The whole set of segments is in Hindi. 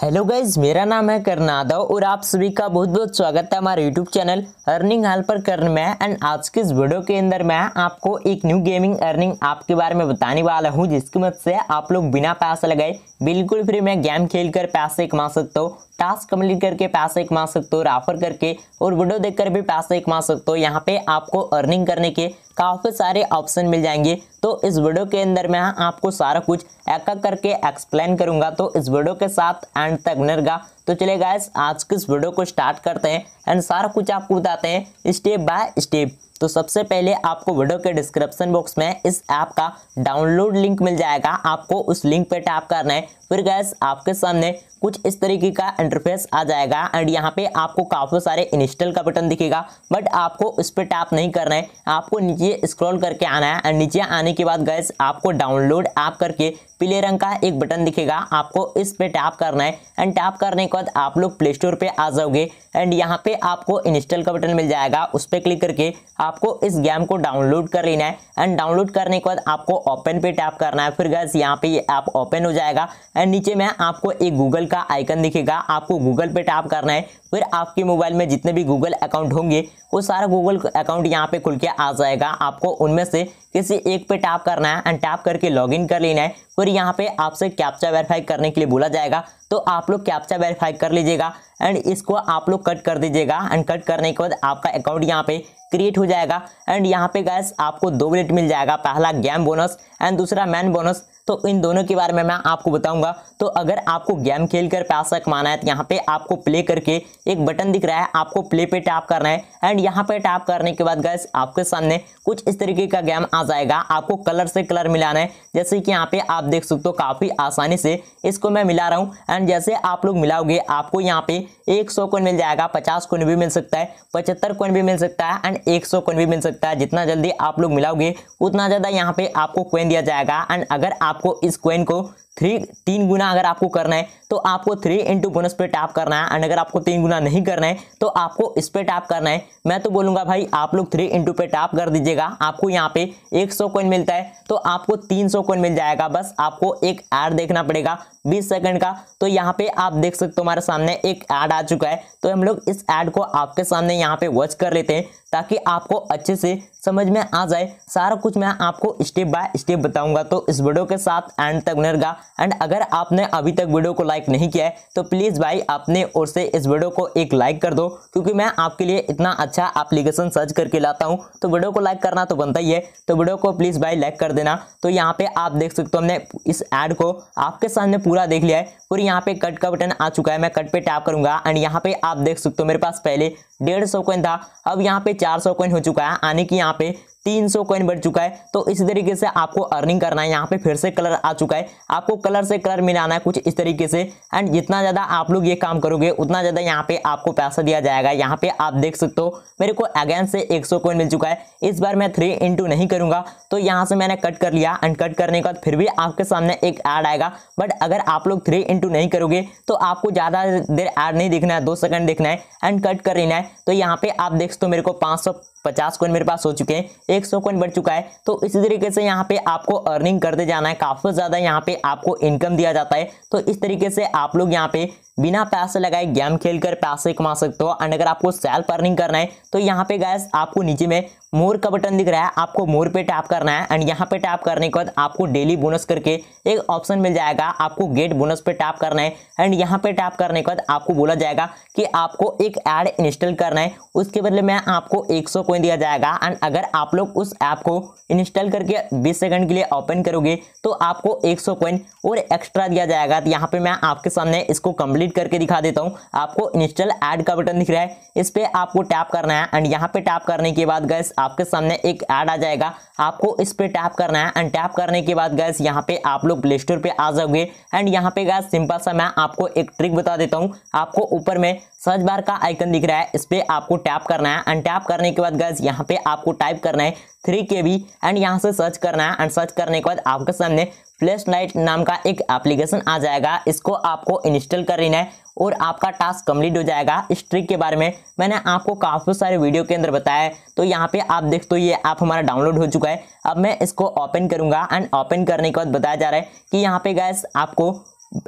हेलो गाइज़ मेरा नाम है करनादव और आप सभी का बहुत बहुत स्वागत है हमारे यूट्यूब चैनल अर्निंग हाल पर करने में। एंड आज के इस वीडियो के अंदर मैं आपको एक न्यू गेमिंग अर्निंग ऐप के बारे में बताने वाला हूँ, जिसकी मदद से आप लोग बिना पैसा लगाए बिल्कुल फ्री में गेम खेल कर पैसे कमा सकते हो टास्क कंप्लीट करके पैसे कमा सकते हो राफर करके और वीडियो देखकर भी पैसे कमा सकते हो। यहाँ पे आपको अर्निंग करने के काफ़ी सारे ऑप्शन मिल जाएँगे। तो इस वीडियो के अंदर मैं आपको सारा कुछ एक करके एक्सप्लेन करूँगा। तो इस वीडियो के साथ एंड तक निर्गा। तो चलिए गाइस आज के इस वीडियो को स्टार्ट करते हैं? एंड सारा कुछ आपको बताते हैं। स्टेप बाय स्टेप तो सबसे पहले आपको वीडियो के डिस्क्रिप्शन बॉक्स में इस ऐप का डाउनलोड लिंक मिल जाएगा। आपको उस लिंक पे टैप करना है। फिर गैस आपके सामने कुछ इस तरीके का इंटरफेस आ जाएगा एंड यहाँ पे आपको काफ़ी सारे इंस्टॉल का बटन दिखेगा। बट आपको उस पर टैप नहीं करना है। आपको नीचे स्क्रॉल करके आना है एंड नीचे आने के बाद गैस आपको डाउनलोड ऐप करके पीले रंग का एक बटन दिखेगा। आपको इस पे टैप करना है एंड टैप करने के बाद आप लोग प्ले स्टोर पर आ जाओगे। एंड यहाँ पे आपको इंस्टॉल का बटन मिल जाएगा। उस पर क्लिक करके आपको इस गेम को डाउनलोड कर लेना है। एंड डाउनलोड करने के बाद आपको ओपन पे टैप करना है। फिर गैस यहाँ पे ऐप ओपन हो जाएगा। एंड नीचे में आपको एक गूगल का आइकन दिखेगा। आपको गूगल पे टैप करना है। फिर आपके मोबाइल में जितने भी गूगल अकाउंट होंगे, वो सारा गूगल अकाउंट यहाँ पे खुल के आ जाएगा। आपको उनमें से किसी एक पे टैप करना है। एंड टैप करके लॉगिन कर लेना है। फिर यहाँ पे आपसे कैप्चा वेरीफाई करने के लिए बोला जाएगा। तो आप लोग कैप्चा वेरीफाई कर लीजिएगा एंड इसको आप लोग कट कर दीजिएगा एंड कट करने के बाद आपका अकाउंट यहाँ पे क्रिएट हो जाएगा। एंड यहाँ पे गैस आपको दो मिनट मिल जाएगा। पहला गेम बोनस एंड दूसरा मैन बोनस तो इन दोनों के बारे में मैं आपको बताऊँगा। तो अगर आपको गेम खेलकर पैसा कमाना है तो यहाँ पे आपको प्ले करके एक बटन दिख रहा है। आपको प्ले पे टैप करना है। एंड यहाँ पे टैप करने के बाद गैस आपके सामने कुछ इस तरीके का गेम आ जाएगा। आपको कलर से कलर मिलाना है। जैसे कि यहाँ पे आप देख सकते हो, काफ़ी आसानी से इसको मैं मिला रहा हूँ। एंड जैसे आप लोग मिलाओगे, आपको यहाँ पे एक सौ कोइन मिल जाएगा। पचास कोइन भी मिल सकता है। पचहत्तर कोइन भी मिल सकता है। एंड एक सौ कोइन भी मिल सकता है। जितना जल्दी आप लोग मिलाओगे, उतना ज़्यादा यहाँ पे आपको कोइन दिया जाएगा। एंड अगर आपको इस कॉइन को थ्री तीन गुना अगर आपको करना है तो आपको थ्री इंटू बोनस पे टैप करना है एंड अगर आपको तीन गुना नहीं करना है तो आपको इस पे टैप करना है। मैं तो बोलूँगा भाई, आप लोग थ्री इंटू पे टैप कर दीजिएगा। आपको यहाँ पे एक सौ कोइन मिलता है तो आपको तीन सौ कोइन मिल जाएगा। बस आपको एक ऐड देखना पड़ेगा 20 सेकंड का। तो यहाँ पे आप देख सकते हो हमारे सामने एक ऐड आ चुका है। तो हम लोग इस ऐड को आपके सामने यहाँ पे वॉच कर लेते हैं, ताकि आपको अच्छे से समझ में आ जाए। सारा कुछ मैं आपको स्टेप बाय स्टेप बताऊँगा। तो इस वीडियो के साथ एंड तक बनेगा एंड अगर आपने अभी तक वीडियो को लाइक नहीं किया है तो प्लीज़ भाई अपने ओर से इस वीडियो को एक लाइक कर दो, क्योंकि मैं आपके लिए इतना अच्छा एप्लीकेशन सर्च करके लाता हूँ। तो वीडियो को लाइक करना तो बनता ही है तो वीडियो को प्लीज़ भाई लाइक कर देना। तो यहाँ पे आप देख सकते हो हमने इस एड को आपके सामने पूरा देख लिया है और यहाँ पे कट का बटन आ चुका है, मैं कट पे टैप करूँगा। एंड यहाँ पे आप देख सकते हो मेरे पास पहले डेढ़ सौ कोइन था, अब यहाँ पे चार सौ कोइन हो चुका है आने की यहाँ पे तीन सौ कॉइन बढ़ चुका है। तो इसी तरीके से आपको अर्निंग करना है, यहाँ पे फिर से कलर आ चुका है। आपको कलर से कलर मिलाना है, कुछ इस तरीके से। एंड जितना ज़्यादा आप लोग ये काम करोगे, उतना ज़्यादा यहाँ पे आपको पैसा दिया जाएगा। यहाँ पे आप देख सकते हो, मेरे को अगेन से एक सौ मिल चुका है। इस बार मैं थ्री इंटू नहीं करूँगा। तो यहाँ से मैंने कट कर लिया एंड कट करने के बाद फिर भी आपके सामने एक ऐड आएगा। बट अगर आप लोग थ्री इंटू नहीं करोगे तो आपको ज़्यादा देर ऐड नहीं देखना है, दो सेकंड देखना है एंड कट कर लेना है। तो यहाँ पे आप देख सकते हो मेरे को पाँच पचास कॉइन मेरे पास हो चुके हैं, एक सौ कॉइन बढ़ चुका है तो इसी तरीके से यहाँ पे आपको अर्निंग करते जाना है, काफ़ी ज़्यादा यहाँ पे आपको इनकम दिया जाता है तो इस तरीके से आप लोग यहाँ पे बिना पैसे लगाए गेम खेलकर पैसे कमा सकते हो एंड अगर आपको सेल्फ अर्निंग करना है तो यहाँ पे गैस आपको नीचे में मोर का बटन दिख रहा है, आपको मोर पे टैप करना है एंड यहाँ पे टैप करने के बाद आपको डेली बोनस करके एक ऑप्शन मिल जाएगा, आपको गेट बोनस पे टैप करना है एंड यहाँ पे टैप करने के बाद आपको बोला जाएगा कि आपको एक ऐड इंस्टॉल करना है, उसके बदले में आपको एक सौ कोइन दिया जाएगा एंड अगर आप लोग उस ऐप को इंस्टॉल करके 20 सेकंड के लिए ओपन करोगे तो आपको 100 कोइन और एक्स्ट्रा दिया जाएगा तो यहाँ पे मैं आपके सामने इसको कंप्लीट करके दिखा देता हूँ। आपको इंस्टॉल ऐड का बटन दिख रहा है। इस पे आपको टैप करना है एंड यहाँ पे टैप करने के बाद गैस आपके सामने एक ऐड आ जाएगा। आपको इस पे टैप करना है एंड टैप करने के बाद गैस यहाँ पे आप लोग प्ले स्टोर पे आ जाओगे। एंड यहाँ पे गैस सिंपल सा मैं आपको एक ट्रिक बता देता हूँ। आपको ऊपर में सर्च बार का आइकन दिख रहा है। इस पे आपको टैप करना है एंड टैप करने के बाद गैस यहाँ पे आपको टाइप करना है थ्री के बी एंड यहाँ से सर्च करना है एंड सर्च करने के बाद आपके सामने फ्लैश नाइट नाम का एक एप्लीकेशन आ जाएगा। इसको आपको इंस्टॉल कर लेना है और आपका टास्क कंप्लीट हो जाएगा। इस ट्रिक के बारे में मैंने आपको काफ़ी सारे वीडियो के अंदर बताया है। तो यहाँ पे आप देख तो ये ऐप हमारा डाउनलोड हो चुका है। अब मैं इसको ओपन करूँगा। एंड ओपन करने के बाद बताया जा रहा है कि यहाँ पे गैस आपको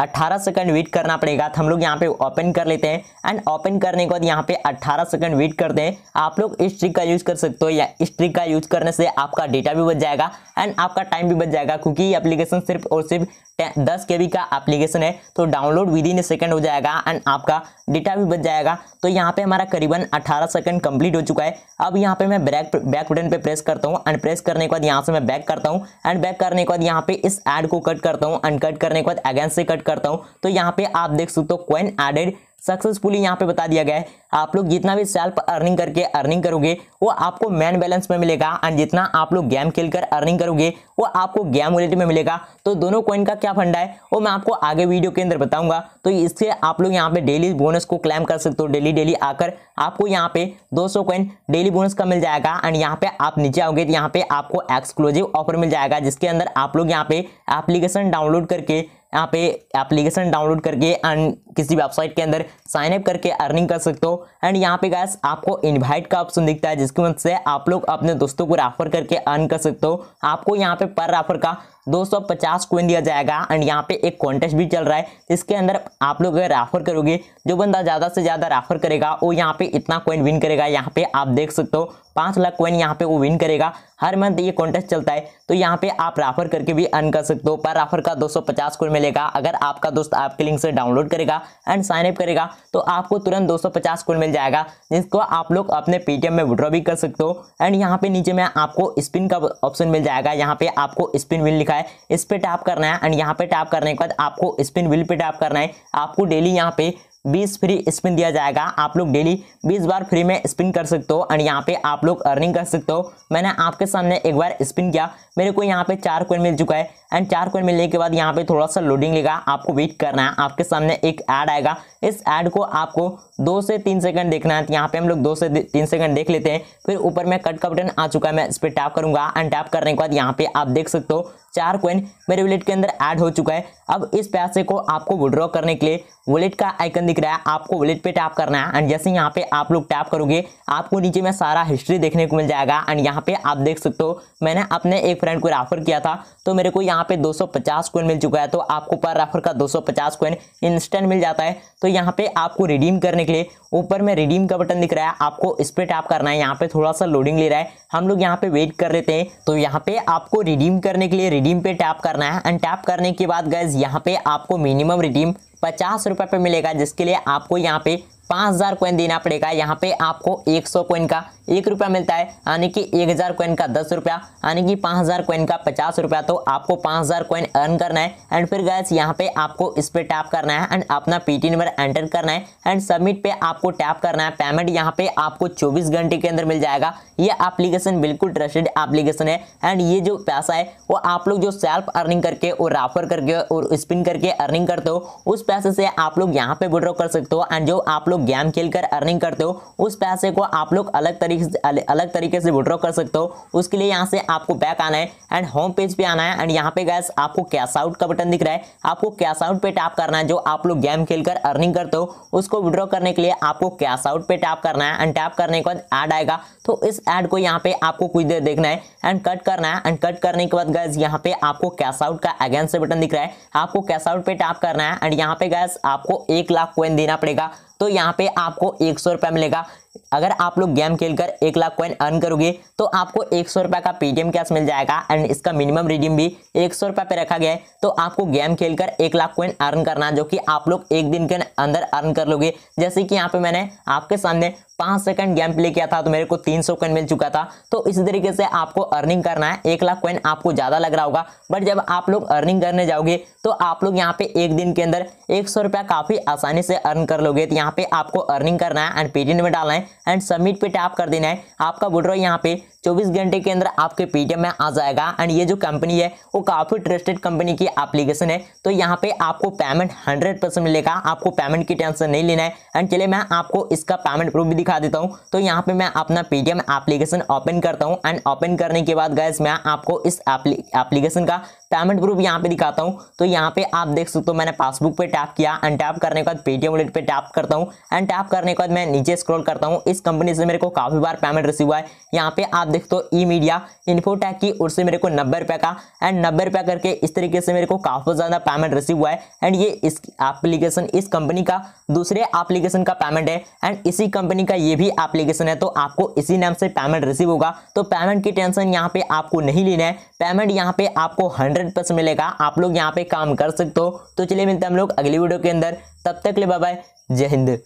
18 सेकंड वेट करना पड़ेगा। तो हम लोग यहाँ पे ओपन कर लेते हैं। एंड ओपन करने के बाद यहाँ पे 18 सेकंड वेट करते हैं। आप लोग इस ट्रिक का यूज़ कर सकते हो या इस ट्रिक का यूज़ करने से आपका डेटा भी बच जाएगा। एंड आपका टाइम भी बच जाएगा, क्योंकि ये एप्लीकेशन सिर्फ़ और सिर्फ़ दस के का एप्लीकेशन है। तो डाउनलोड विद इन सेकंड हो जाएगा एंड आपका डेटा भी बच जाएगा। तो यहाँ पे हमारा करीबन 18 सेकंड कंप्लीट हो चुका है। अब यहाँ पे मैं बैक बैक बटन पे प्रेस करता हूँ एंड प्रेस करने के बाद यहाँ से मैं बैक करता हूँ। एंड बैक करने के बाद यहाँ पे इस एड को कट करता हूँ। एंड कट करने के बाद अगेंस्ट से कट करता हूँ। तो यहाँ पे आप देख सकते हो क्वेन एडेड सक्सेसफुली यहाँ पे बता दिया गया है। आप लोग जितना भी सेल्फ अर्निंग करके अर्निंग करोगे, वो आपको मैन बैलेंस में मिलेगा एंड जितना आप लोग गेम खेलकर अर्निंग करोगे, वो आपको गेम वॉलेट में मिलेगा। तो दोनों कॉइन का क्या फंडा है, वो मैं आपको आगे वीडियो के अंदर बताऊँगा। तो इससे आप लोग यहाँ पे डेली बोनस को क्लेम कर सकते हो। डेली डेली आकर आपको यहाँ पे 200 कॉइन डेली बोनस का मिल जाएगा एंड यहाँ पे आप नीचे आओगे तो यहाँ पे आपको एक्सक्लूसिव ऑफ़र मिल जाएगा, जिसके अंदर आप लोग यहाँ पे एप्लीकेशन डाउनलोड करके यहाँ पे एप्लीकेशन डाउनलोड करके एंड किसी वेबसाइट के अंदर साइन अप करके अर्निंग कर सकते हो। एंड यहाँ पे गैस आपको इनवाइट का ऑप्शन दिखता है, जिसकी मदद से आप लोग अपने दोस्तों को रेफर करके अर्न कर सकते हो। आपको यहाँ पे पर रेफर का 250 कोइन दिया जाएगा। एंड यहाँ पे एक कॉन्टेस्ट भी चल रहा है, जिसके अंदर आप लोग अगर रेफर करोगे, जो बंदा ज़्यादा से ज़्यादा रेफर करेगा, वो यहाँ पे इतना कोइन विन करेगा। यहाँ पे आप देख सकते हो, पाँच लाख कोइन यहाँ पे वो विन करेगा। हर मंथ ये कॉन्टेस्ट चलता है तो यहाँ पे आप रेफर करके भी अर्न कर सकते हो। पर रेफर का 250 कोइन मिलेगा। अगर आपका दोस्त आपके लिंक से डाउनलोड करेगा एंड साइनअप करेगा तो आपको तुरंत 250 कोइन मिल जाएगा, जिसको आप लोग अपने पेटीएम में विड्रॉ भी कर सकते हो। एंड यहाँ पे नीचे में आपको स्पिन का ऑप्शन मिल जाएगा। यहाँ पे आपको स्पिन विन लिखा है, इस पर टैप करना है एंड यहाँ पे टैप करने के बाद आपको स्पिन व्हील पे टैप करना है। आपको डेली यहाँ पे 20 फ्री स्पिन दिया जाएगा। आप लोग डेली 20 बार फ्री में स्पिन कर सकते हो एंड यहाँ पे आप लोग अर्निंग कर सकते हो। मैंने आपके सामने एक बार स्पिन किया। मेरे को यहाँ पे चार कोइन मिल चुका है। एंड चार कोइन मिलने के बाद यहाँ पे थोड़ा सा लोडिंग लेगा। आपको वेट करना है। आपके सामने एक ऐड आएगा। इस ऐड को आपको दो से तीन सेकंड देखना है। तो यहाँ पे हम लोग दो से तीन सेकंड देख लेते हैं। फिर ऊपर में कट का बटन आ चुका है। मैं इस पर टैप करूँगा। एंड टैप करने के बाद यहाँ पे आप देख सकते हो, चार कोइन मेरे वॉलेट के अंदर ऐड हो चुका है। अब इस पैसे को आपको विड्रॉ करने के लिए वॉलेट का आइकन दिख रहा है, आपको वॉलेट पे टैप करना है एंड जैसे यहाँ पे आप लोग टैप करोगे, आपको नीचे में सारा हिस्ट्री देखने को मिल जाएगा एंड यहाँ पे आप देख सकते हो, मैंने अपने एक फ्रेंड को रेफर किया था तो मेरे को यहाँ पे 250 कोइन मिल चुका है तो आपको पर रेफर का 250 कोइन इंस्टेंट मिल जाता है तो यहाँ पे आपको रिडीम करने के लिए ऊपर में रिडीम का बटन दिख रहा है, आपको इस पर टैप करना है, यहाँ पे थोड़ा सा लोडिंग ले रहा है, हम लोग यहाँ पे वेट कर लेते हैं तो यहाँ पे आपको रिडीम करने के लिए रिडीम पे टैप करना है एंड टैप करने के बाद गैस यहाँ पे आपको मिनिमम रिडीम पचास रुपए पर मिलेगा जिसके लिए आपको यहाँ पे पाँच हज़ार कोइन देना पड़ेगा। यहाँ पे आपको एक सौ कोइन का एक रुपया मिलता है, यानी कि एक हज़ार कोइन का दस रुपया, यानी कि पाँच हज़ार कोइन का पचास रुपया। तो आपको पाँच हज़ार कोइन अर्न करना है। एंड फिर गैस यहाँ पे आपको इस पर टैप करना है एंड अपना पीटी नंबर एंटर करना है। एंड सबमिट पे आपको टैप करना है। पेमेंट यहाँ पे आपको चौबीस घंटे के अंदर मिल जाएगा। ये एप्लीकेशन बिल्कुल ट्रस्टेड एप्लीकेशन है। एंड ये जो पैसा है, वो आप लोग जो सेल्फ अर्निंग करके और राफर करके और स्पिन करके अर्निंग करते हो, उस पैसे से आप लोग यहाँ पे विड्रॉ कर सकते हो। एंड जो आप लोग गेम खेलकर अर्निंग करते हो, उस पैसे को आप लोग अलग तरीके से अलग तरीके से विड्रॉ कर सकते हो। उसके लिए यहाँ से आपको बैक आना है एंड होम पेज पे आना है एंड यहाँ पे गैस आपको कैश आउट का बटन दिख रहा है। आपको कैश आउट पे टैप करना है जो आप लोग गेम खेलकर अर्निंग करते हो। उसको विड्रॉ करने के लिए आपको कैश आउट पे टैप करना है एंड टैप करने के बाद ऐड आएगा। तो इस ऐड को यहाँ पे आपको कुछ देर देखना है एंड कट करना है एंड कट करने के बाद गैस यहाँ पे आपको कैश आउट का अगेंस्ट बटन दिख रहा है। आपको कैश आउट पे टैप करना है एंड यहाँ पे गैस आपको एक लाख कोइन देना पड़ेगा। तो यहाँ पे आपको एक सौ रुपया मिलेगा। अगर आप लोग गेम खेलकर एक लाख कॉइन अर्न करोगे तो आपको एक सौ रुपये का पेटीएम कैश मिल जाएगा एंड इसका मिनिमम रिडीम भी एक सौ रुपये पे रखा गया है। तो आपको गेम खेलकर एक लाख कॉइन अर्न करना जो कि आप लोग एक दिन के अंदर अर्न कर लोगे। जैसे कि यहाँ पे मैंने आपके सामने पाँच सेकंड गेम प्ले किया था तो मेरे को तीन सौ कॉइन मिल चुका था। तो इसी तरीके से आपको अर्निंग करना है। एक लाख कॉइन आपको ज़्यादा लग रहा होगा। बट जब आप लोग अर्निंग करने जाओगे तो आप लोग यहाँ पे एक दिन के अंदर एक सौ रुपया काफ़ी आसानी से अर्न कर लोगे। तो यहाँ पे आपको अर्निंग करना है एंड पेटीएम में डालना है। एंड सबमिट पे टैप कर देना है। आपका विड्रॉ यहाँ पे 24 घंटे के अंदर आपके पेटीएम में आ जाएगा। एंड ये जो कंपनी है, वो काफ़ी ट्रस्टेड कंपनी की एप्लीकेशन है। तो यहाँ पे आपको पेमेंट 100 परसेंट मिलेगा। आपको पेमेंट की टेंशन नहीं लेना है। एंड चलिए मैं आपको इसका पेमेंट प्रूफ भी दिखा देता हूँ। तो यहाँ पे मैं अपना पेटीएम एप्लीकेशन ओपन करता हूँ। एंड ओपन करने के बाद गैस मैं आपको इस एप्लीकेशन का पेमेंट प्रूफ यहाँ पे दिखाता हूँ। तो यहाँ पे आप देख सकते हो, मैंने पासबुक पे टैप किया एंड टैप करने के बाद पेटीएम वॉलेट पे टैप करता हूँ। एंड टैप करने के बाद मैं नीचे स्क्रॉल करता हूँ। इस कंपनी से मेरे को काफ़ी बार पेमेंट रिसीव हुआ है। यहाँ पे आप देखते हो ई मीडिया इन्फोटैक की ओर से मेरे को नब्बे रुपए का एंड नब्बे रुपया करके इस तरीके से मेरे को काफ़ी ज़्यादा पेमेंट रिसीव हुआ है। एंड ये इस एप्लीकेशन इस कंपनी का दूसरे एप्लीकेशन का पेमेंट है। एंड इसी कंपनी का ये भी एप्लीकेशन है। तो आपको इसी नाम से पेमेंट रिसीव होगा। तो पेमेंट की टेंशन यहाँ पे आपको नहीं लेना है। पेमेंट यहाँ पे आपको हंड्रेड परसेंट मिलेगा। आप लोग यहाँ पे काम कर सकते हो। तो चलिए मिलते हैं हम लोग अगली वीडियो के अंदर। तब तक ले बाय जय हिंद।